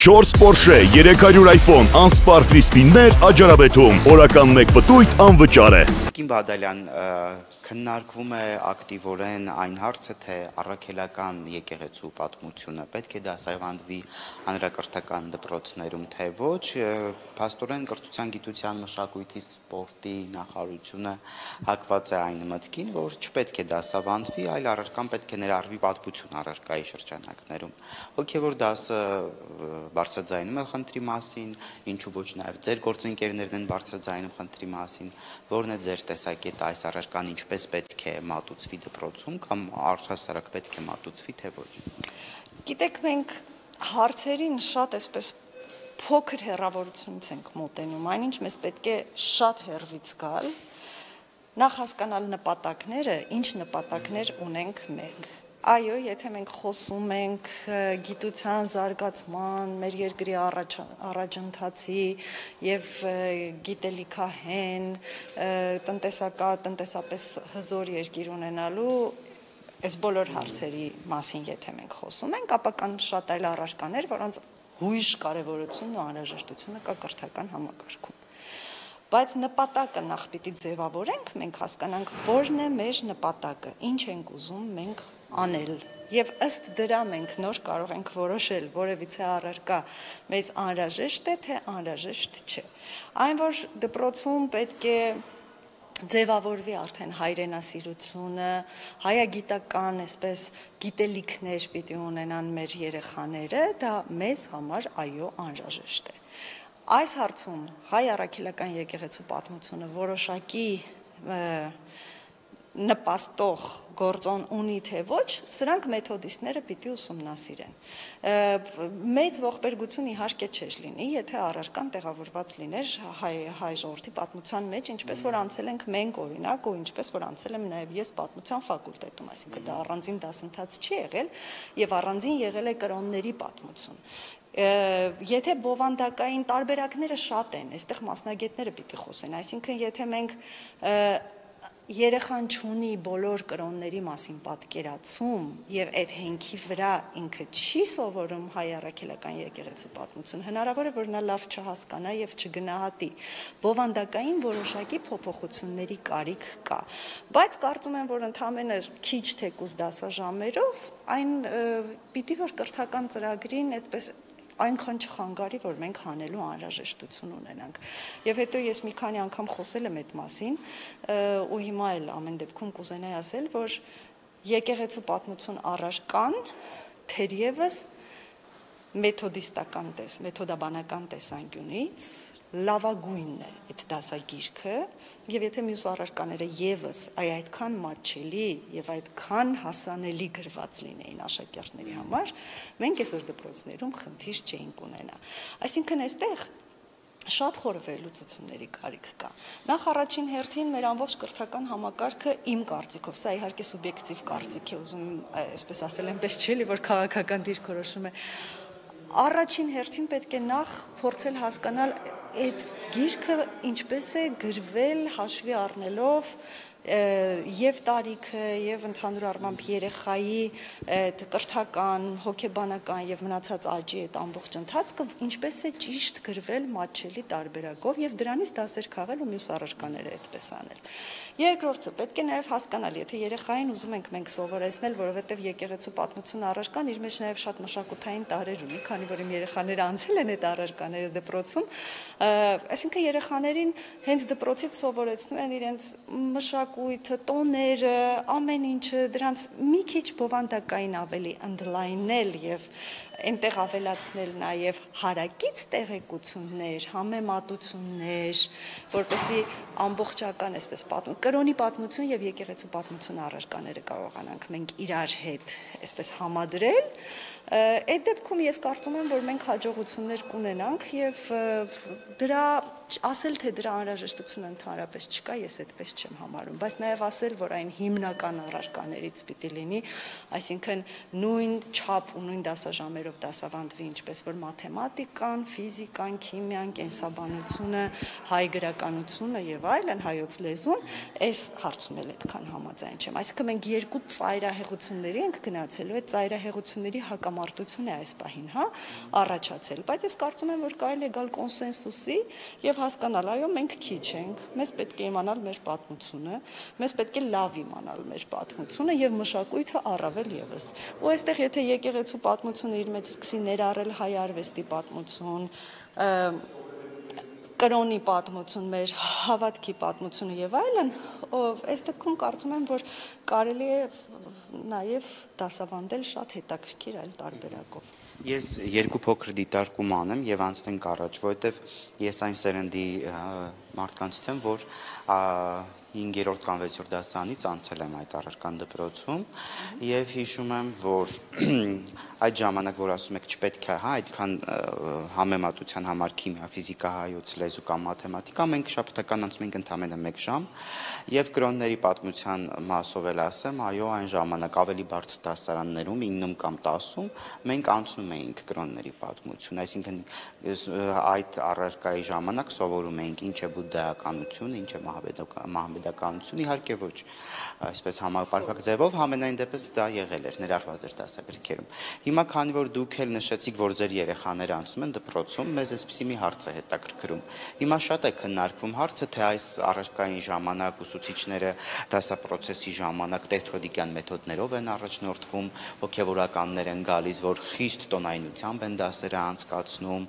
4 Porsche 300 iPhone անսպարտ ռիսպիններ աջարաբեթում օրական 1 պտույտ անվճար է Կին Բադալյան քննարկվում է ակտիվորեն այն հարցը, թե առաքելական եկեղեցու պատմությունը պետք է դասավանդվի հանրակրթական դպրոցներում, թե ոչ, փաստորեն կրթության գիտության մշակույթի սպորտի նախարարությունը հակված է այն մտքին, որ չպետք է դասավանդվի, այլ առարկան պետք է ներառվի պատմություն առարկայի շրջանակներում։ Հոգևոր դասը բարձրաձայնում է խնդրի մասին, ինչու ոչ նաև ձեր գործընկերներն են բարձրաձայնում խնդրի մասին, որն է ձեր տեսակետը այս առարկան ինչպես ինչպես պետք է մատուցվի դպրոցում կամ առհասարակ պետք է մատուցվի թե ոչ։ Գիտեք, մենք հարցերին շատ էսպես փոքր հերավորությունից ենք մոտենում, այնինչ մեզ պետք է շատ հերվից գալ, նախ հասկանալ նպատակները, ինչ նպատակներ ունենք մենք Այո, եթե մենք խոսում ենք գիտության զարգացման, մեր երկրի առաջ, առաջընթացի եւ գիտելիքահեն, տնտեսակա, տնտեսապես հզոր երկիր ունենալու այս բոլոր հարցերի մասին եթե մենք խոսում ենք, ապա կան շատ այլ առարկաներ, որոնց հույժ կարևորությունն ու անհրաժեշտությունը կա կրթական համակարգում բայց նպատակը նախ պիտի ձևավորենք, մենք հասկանանք որն է մեր նպատակը, ինչ ենք ուզում մենք անել եւ ըստ դրա մենք նոր կարող ենք որոշել որևիցե առարկա մեզ անհրաժեշտ է թե անհրաժեշտ չէ այն որ դպրոցում պետք է ձևավորվի արդեն հայրենասիրությունը, հայագիտական, այսպես գիտելիքներ պիտի ունենան մեր երեխաները, դա մեզ համար այո անհրաժեշտ է։ Այս հարցում հայ առաքելական եկեղեցու պատմությունը որոշակի նպաստող գործոն ունի թե ոչ, սրանք մեթոդիստները պիտի ուսումնասիրեն։ Մեծ ողբերգություն իհարկե չէր լինի, եթե առարկան տեղավորված լիներ հայ հայ ժողովրդի պատմության մեջ, ինչպես որ անցել ենք մենք օրինակ, ու ինչպես որ անցել եմ նաև ես պատմության ֆակուլտետում, այսինքն դա առանձին դասընթաց չի եղել եւ առանձին եղել է կրոնների պատմություն եթե բովանդակային տարբերակները շատ են, այստեղ մասնագետները պիտի խոսեն, այսինքն եթե մենք երեխան ճունի բոլոր կրոնների մասին պատկերացում եւ այդ հենքի վրա ինքը չի սովորում հայ առաքելական եկեղեցու պատմություն հնարավոր է որ նա լավ չհասկանա եւ չգնահատի բովանդակային որոշակի փոփոխությունների կարիք կա բայց կարծում եմ որ ընդամենը քիչ թեկուզ դասաժամերով այն պիտի որ կրթական ծրագրին այդպես այնքան չխանգարի, որ մենք հանելու անհրաժեշտություն ունենանք։ Եվ հետո ես մի քանի անգամ խոսել եմ այդ մասին, ու հիմա էլ ամեն դեպքում կուզենայի ասել, որ եկեղեցու պատմություն առարկան թերևս մեթոդիստական տես, մեթոդաբանական տեսանկյունից լավագույնն է այդ դասագիրքը եւ եթե մյուս առարկաները եւս այ այդքան մատչելի եւ այդքան հասանելի գրված լինեին աշակերտների համար մենք այսօր դպրոցներում խնդիր չէինք ունենա այսինքն այստեղ շատ խոր վերլուծությունների կարիք կա։ Նախ առաջին հերթին մեր ամբողջ կրթական համակարգը իմ կարծիքով, սա իհարկե սուբյեկտիվ կարծիք է, ուզում այսպես ասել եմ, պես չէ՞ որ քաղաքական դիրքորոշում է առաջին հերթին պետք է նախ փորձել հասկանալ այդ գիրքը ինչպես է գրվել հաշվի առնելով եւ տարիքը եւ ընդհանուր առմամբ երեխայի այդ կրթական, հոգեբանական եւ մնացած աճի այդ ամբողջ ընթացքը ինչպես է ճիշտ գրվել մատչելի տարբերակով եւ դրանից դասեր քաղել ու մյուս առարկաները այդպես անել։ Երկրորդը պետք է նաեւ հասկանալ, եթե երեխային ուզում ենք մենք սովորեցնել, որովհետեւ եկեղեցու պատմություն առարկան իր մեջ նաեւ շատ մշակութային տարեր ունի, քանի որ իմ երեխաները անցել են այդ առարկաները դպրոցում, այսինքն երեխաներին հենց դպրոցից սովորեցնում են իրենց մշակ մշակույթը, տոները, ամեն ինչը դրանց մի քիչ բովանդակային ավելի ընդլայնել եւ այնտեղ ավելացնել նաև հարակից տեղեկություններ, համեմատություններ, որպեսի ամբողջական այսպես պատմություն, կրոնի պատմություն եւ եկեղեցու պատմություն առարկաները կարողանանք մենք իրար հետ այսպես համադրել։ Այդ դեպքում ես կարծում եմ, որ մենք հաջողություններ կունենանք եւ դրա ասել թե դրա անհրաժեշտությունը ընդհանրապես չկա, ես այդպես չեմ համարում, բայց նաև ասել, որ այն հիմնական առարկաներից պիտի լինի, այսինքն նույն չափ ու նույն դասաժամերով դասավանդվի, ինչպես որ մաթեմատիկան, ֆիզիկան, քիմիան, կենսաբանությունը, հայ գրականությունը եւ այլն, հայոց լեզուն, այս հարցում էլ այդքան համաձայն չեմ։ Այսինքն մենք երկու ծայրահեղությունների ենք գնացելու, այդ ծայրահեղությունների հակամարտություն է այս պահին, հա, առաջացել, բայց ես կարծում եմ, որ կարելի է գալ կոնսենսուսի եւ հասկանալ, այո, մենք քիչ ենք, մեզ պետք է իմանալ մեր պատմությունը, մեզ պետք է լավ իմանալ մեր պատմությունը եւ մշակույթը առավել եւս։ Ու այստեղ եթե եկեղեցու պատմությունը իր մեջ սկսի ներառել հայ արվեստի պատմություն, կրոնի պատմություն, մեր հավատքի պատմությունը եւ այլն, այս դեպքում կարծում եմ, որ կարելի է նաեւ դասավանդել շատ հետաքրքիր այլ տարբերակով։ Ես երկու փոքր դիտարկում անեմ եւ անցնենք առաջ, որովհետեւ ես այն սերնդի մարդկանցից եմ, որ 5-րդ կամ 6-րդ դասանից անցել եմ այդ առարկան դպրոցում եւ հիշում եմ, որ այդ ժամանակ, որ ասում եք չպետք է, հա, այդքան համեմատության համար քիմիա, ֆիզիկա, հայոց լեզու կամ մաթեմատիկա, մենք շաբթական անցնում ենք ընդամենը 1 ժամ եւ կրոնների պատմության մասով էլ ասեմ, այո, այն ժամանակ ավելի բարձր դասարաններում 9-ում կամ 10-ում մենք անցնում էինք կրոնների պատմություն, այսինքն այդ առարկայի ժամանակ սովորում էինք ինչ է բուդդայականություն, ինչ է մահմեդականություն, իհարկե ոչ այսպես համապարփակ ձևով, համենայն դեպս դա եղել էր, ներառված էր դասագրքերում։ Հիմա քանի որ դուք էլ նշեցիք, որ ձեր երեխաները անցնում են դպրոցում, մեզ էսպիսի մի հարց է հետաքրքրում։ Հիմա շատ է քննարկվում հարցը, թե այս առարկային ժամանակ ուսուցիչները դասապրոցեսի ժամանակ տեխնոլոգիական մեթոդներով են առաջնորդվում, հոգեվորականներ են գալիս, որ խիստ տոնայնությամբ են դասերը անցկացնում,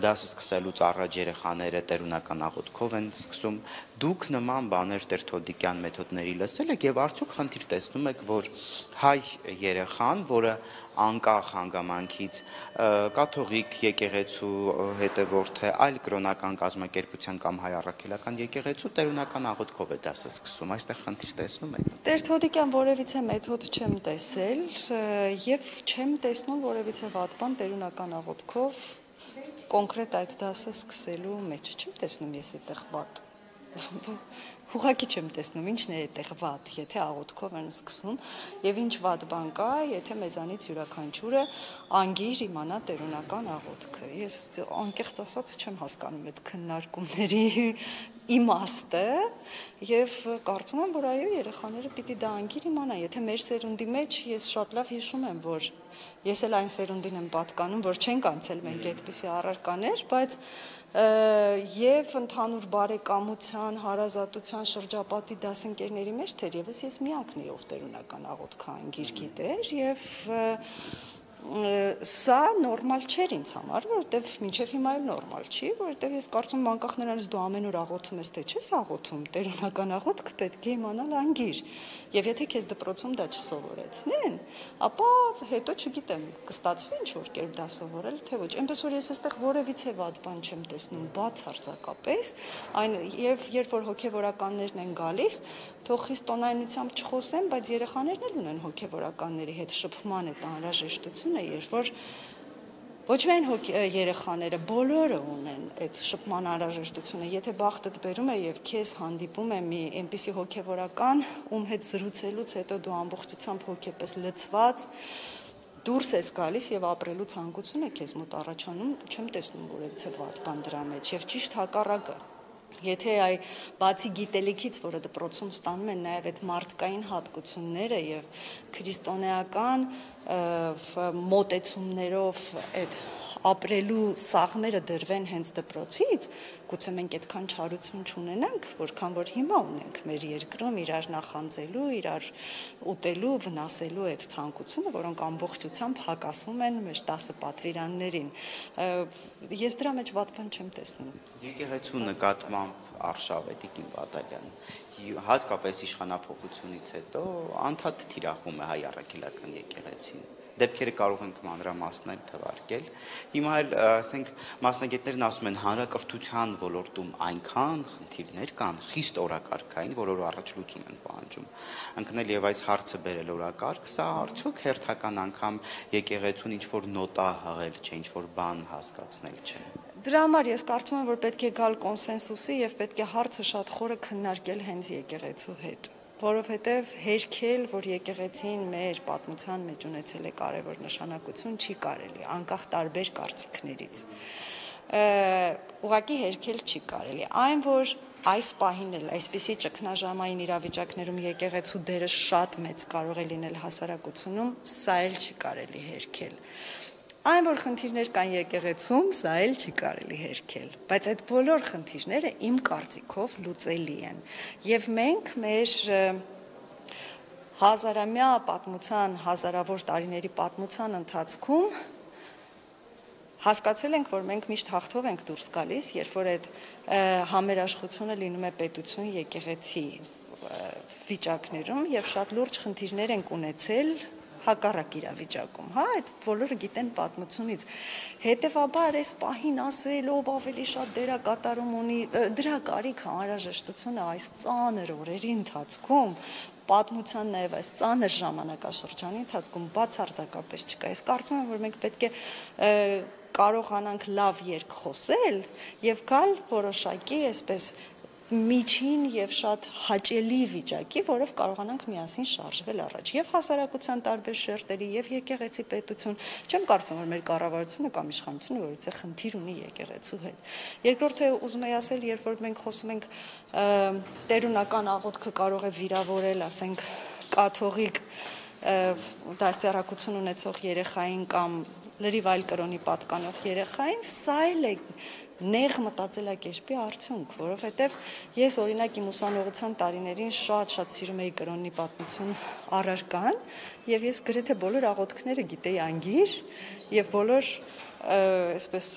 դասը սկսելուց առաջ երեխաները տերունական աղոթքով են սկսում։ Դուք նման բաներ տերթոդիկյան մեթոդների լսել եք եւ արդյոք խնդիր տեսնում եք, որ հայ երեխան, որը անկախ հանգամանքից կաթողիկ եկեղեցու հետևորդ է, այլ կրոնական կազմակերպության կամ հայ առաքելական եկեղեցու տերունական աղոթքով է դասը սկսում։ Այստեղ խնդիր տեսնում եք։ Տերթոդիկյան որևիցե մեթոդ չեմ տեսել եւ չեմ տեսնում որևիցե վատ բան տերունական աղոթքով կոնկրետ այդ դասը սկսելու մեջ չեմ տեսնում ես այդտեղ վատ Ուղղակի չեմ տեսնում ինչն է այդտեղ վատ, եթե աղոթքով են սկսում եւ ինչ վատ բան կա, եթե մեզանից յուրաքանչյուրը անգիր իմանա տերունական աղոթքը։ Ես անկեղծ ասած չեմ հասկանում այդ քննարկումների իմաստը եւ կարծում եմ, որ այո, երեխաները պիտի դա անգիր իմանան։ Եթե մեր սերունդի մեջ ես շատ լավ հիշում եմ, որ ես էլ այն սերունդին եմ պատկանում, որ չենք անցել մենք այդպիսի առարկաներ, բայց եւ ընդհանուր բարեկամության, հարազատության շրջապատի դասընկերների մեջ թերևս ես միակն էի ով տերունական աղոթքային գիրքի դեր եւ և սա նորմալ չէր ինձ համար, որովհետև մինչև հիմա էլ նորմալ չի, որովհետև ես կարծում եմ անկախ նրանից դու ամեն օր աղոթում ես, թե չես աղոթում, տերունական աղոթքը պետք է իմանալ անգիր։ Եվ եթե քեզ դպրոցում դա չսովորեցնեն, ապա հետո չգիտեմ, կստացվի ինչ որ կերպ դա սովորել, թե ոչ։ Էնպես որ ես այստեղ որևիցե վատ բան չեմ տեսնում, բացարձակապես, այն եւ երբ որ հոգեվորականներն են գալիս, թող խիստ տոնայնությամբ չխոսեն, բայց երեխաներն էլ ունեն հոգեվորականների հետ շփման այդ անհրաժեշտությունը, երբ որ ոչ միայն երեխաները, բոլորը ունեն այդ շփման անհրաժեշտությունը։ Եթե բախտդ բերում է եւ քեզ հանդիպում է մի այնպիսի հոգեվորական, ում հետ զրուցելուց հետո դու ամբողջությամբ հոգեպես լցված դուրս ես գալիս եւ ապրելու ցանկություն է քեզ մոտ առաջանում, չեմ տեսնում որևիցե վատ բան դրա մեջ եւ ճիշտ հակառակը Եթե այ բացի գիտելիքից, որը դպրոցում ստանում են նաև այդ մարդկային հատկությունները եւ քրիստոնեական մոտեցումներով այդ ապրելու սաղմերը դրվեն հենց դպրոցից, գուցե մենք այդքան չարություն չունենանք, որքան որ հիմա ունենք մեր երկրում իրար նախանձելու, իրար ուտելու, վնասելու այդ ցանկությունը, որոնք ամբողջությամբ հակասում են մեր 10 պատվիրաններին։ Ես դրա մեջ վատ բան չեմ տեսնում։ Եկեղեցու նկատմամբ Արշավետիկին Բադալյան հատկապես իշխանապողությունից հետո անդադ թիրախում է հայ առաքելական եկեղեցին դեպքերը կարող ենք մանրամասնել թվարկել։ Հիմա էլ ասենք մասնագետներն ասում են հանրակրթության ոլորտում այնքան խնդիրներ կան, խիստ օրակարգային, որոնք առաջ լուծում են պահանջում։ Ընկնել եւ այս հարցը բերել օրակարգ, սա արդյոք հերթական անգամ եկեղեցուն ինչ որ նոտա հղել չէ, ինչ որ բան հասկացնել չէ։ Դրա համար ես կարծում եմ, որ պետք է գալ կոնսենսուսի եւ պետք է հարցը շատ խորը քննարկել հենց եկեղեցու հետ որովհետև հերքել, որ եկեղեցին մեր պատմության մեջ ունեցել է կարևոր նշանակություն, չի կարելի, անկախ տարբեր կարծիքներից։ Ուղղակի հերքել չի կարելի։ Այն, որ այս պահին էլ այսպիսի ճգնաժամային իրավիճակներում եկեղեցու դերը շատ մեծ կարող է լինել հասարակությունում, սա էլ չի կարելի հերքել։ Այն որ խնդիրներ կան եկեղեցում, սա էլ չի կարելի հերքել, բայց այդ բոլոր խնդիրները իմ կարծիքով լուծելի են։ Եվ մենք մեր հազարամյա պատմության, հազարավոր տարիների պատմության ընթացքում հասկացել ենք, որ մենք միշտ հաղթով ենք դուրս գալիս, երբ որ այդ համերաշխությունը լինում է պետություն եկեղեցի վիճակներում եւ շատ լուրջ խնդիրներ ենք ունեցել հակառակ իրավիճակում, հա, այդ բոլորը գիտեն պատմությունից։ Հետևաբար այս պահին ասել ով ավելի շատ դերակատարում ունի, դրա կարիք անհրաժեշտությունը այս ծանր օրերի ընթացքում պատմության նաև այս ծանր ժամանակաշրջանի ընթացքում բացարձակապես չկա։ Ես կարծում եմ, որ մենք պետք է կարողանանք լավ երկ խոսել եւ գալ որոշակի այսպես միջին եւ շատ հաճելի վիճակի, որով կարողանանք միասին շարժվել առաջ եւ հասարակության տարբեր շերտերի եւ եկեղեցի պետություն։ Չեմ կարծում, որ մեր կառավարությունը կամ իշխանությունը որից է խնդիր ունի եկեղեցու հետ։ Երկրորդը ուզում եի ասել, երբ որ մենք խոսում ենք տերունական աղոթքը կարող է վիրավորել, ասենք, կաթողիկ դասյարակություն ունեցող երեխային կամ լրիվ այլ կրոնի պատկանող երեխային, սա էլ է նեղ մտածելակերպի արդյունք, որովհետև ես օրինակ իմ ուսանողության տարիներին շատ-շատ սիրում էի կրոնի պատմություն առարկան, եւ ես գրեթե բոլոր աղոթքները գիտեի անգիր եւ բոլոր այսպես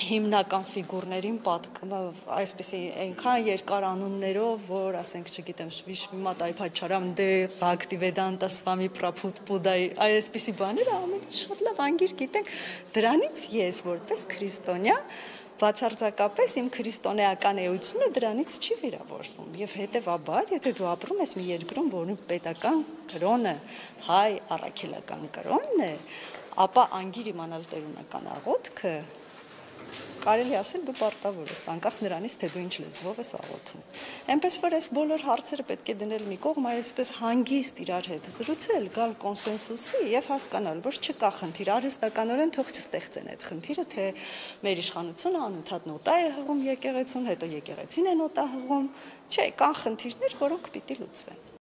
հիմնական ֆիգուրներին պատկը այսպեսի այնքան երկար անուններով, որ ասենք, չգիտեմ, Շվիշվիմա Տայփաչարամ դե Բhaktivedanta Swami Prabhupada այսպեսի բաները ամեն շատ լավ անգիր գիտենք դրանից ես որպես քրիստոնյա բացարձակապես իմ քրիստոնեական էությունը դրանից չի վիրավորվում եւ հետեւաբար եթե դու ապրում ես մի երկրում որի պետական կրոնը հայ առաքելական կրոնն է ապա անգիր իմանալ տերունական աղոթքը կարելի ասել դու պարտավոր ես, անկախ նրանից, թե դու ինչ լեզվով ես աղոթում։ Էնպես որ այս բոլոր հարցերը պետք է դնել մի կողմ, այսպես հանգիստ իրար հետ զրուցել, գալ կոնսենսուսի եւ հասկանալ, որ չկա խնդիր, արհեստականորեն թող չստեղծեն այդ խնդիրը, թե մեր իշխանությունը անընդհատ նոտա է հղում եկեղեցուն, հետո եկեղեցին է նոտա հղում։ Չէ, կան խնդիրներ, որոնք պիտի լուծվեն։